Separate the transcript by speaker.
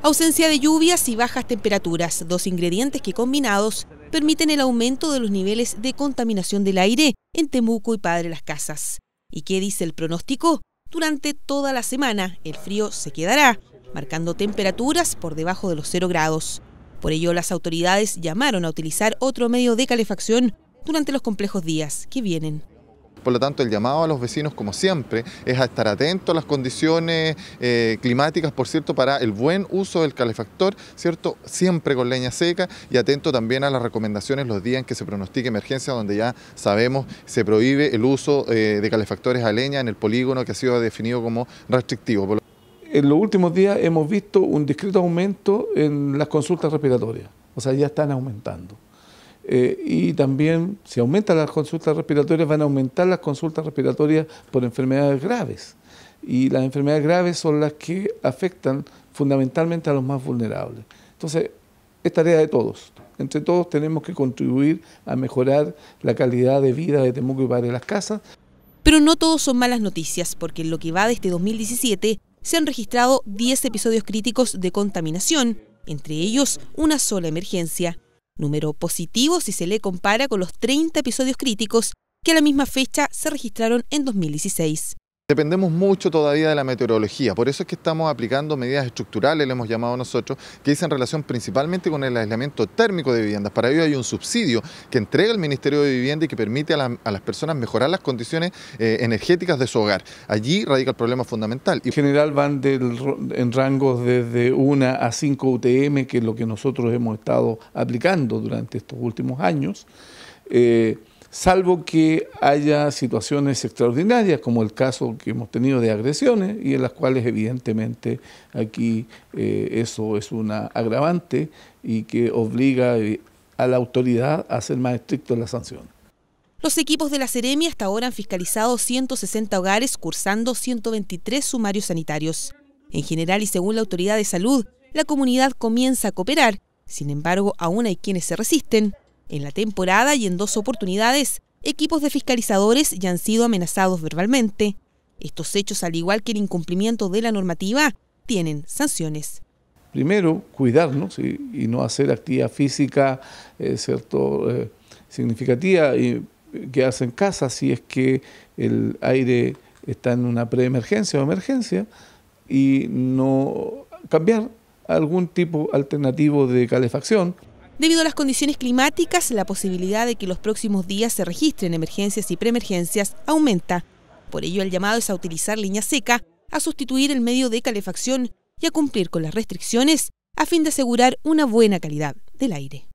Speaker 1: Ausencia de lluvias y bajas temperaturas, dos ingredientes que combinados permiten el aumento de los niveles de contaminación del aire en Temuco y Padre Las Casas. ¿Y qué dice el pronóstico? Durante toda la semana el frío se quedará, marcando temperaturas por debajo de los 0 grados. Por ello, las autoridades llamaron a utilizar otro medio de calefacción durante los complejos días que vienen.
Speaker 2: Por lo tanto, el llamado a los vecinos, como siempre, es a estar atentos a las condiciones eh, climáticas, por cierto, para el buen uso del calefactor, ¿cierto? Siempre con leña seca y atento también a las recomendaciones los días en que se pronostique emergencia, donde ya sabemos se prohíbe el uso eh, de calefactores a leña en el polígono que ha sido definido como restrictivo.
Speaker 3: En los últimos días hemos visto un discreto aumento en las consultas respiratorias, o sea, ya están aumentando. Eh, y también, si aumentan las consultas respiratorias, van a aumentar las consultas respiratorias por enfermedades graves. Y las enfermedades graves son las que afectan fundamentalmente a los más vulnerables. Entonces, es tarea de todos. Entre todos tenemos que contribuir a mejorar la calidad de vida de Temuco y Padre las Casas.
Speaker 1: Pero no todos son malas noticias, porque en lo que va de este 2017 se han registrado 10 episodios críticos de contaminación, entre ellos una sola emergencia número positivo si se le compara con los 30 episodios críticos que a la misma fecha se registraron en 2016.
Speaker 2: Dependemos mucho todavía de la meteorología, por eso es que estamos aplicando medidas estructurales, le hemos llamado nosotros, que dicen relación principalmente con el aislamiento térmico de viviendas. Para ello hay un subsidio que entrega el Ministerio de Vivienda y que permite a, las personas mejorar las condiciones eh, energéticas de su hogar. Allí radica el problema fundamental.
Speaker 3: En general van en rangos desde 1 a 5 UTM, que es lo que nosotros hemos estado aplicando durante estos últimos años. Eh, salvo que haya situaciones extraordinarias, como el caso que hemos tenido de agresiones, y en las cuales evidentemente aquí eh, eso es una agravante y que obliga eh, a la autoridad a ser más estricto en la sanción.
Speaker 1: Los equipos de la Ceremi hasta ahora han fiscalizado 160 hogares, cursando 123 sumarios sanitarios. En general y según la autoridad de salud, la comunidad comienza a cooperar. Sin embargo, aún hay quienes se resisten. En la temporada y en dos oportunidades, equipos de fiscalizadores ya han sido amenazados verbalmente. Estos hechos, al igual que el incumplimiento de la normativa, tienen sanciones.
Speaker 3: Primero, cuidarnos y, no hacer actividad física eh, cierto, eh, significativa y quedarse en casa si es que el aire está en una preemergencia o emergencia y no cambiar algún tipo alternativo de calefacción.
Speaker 1: Debido a las condiciones climáticas, la posibilidad de que los próximos días se registren emergencias y preemergencias aumenta. Por ello, el llamado es a utilizar leña seca, a sustituir el medio de calefacción y a cumplir con las restricciones a fin de asegurar una buena calidad del aire.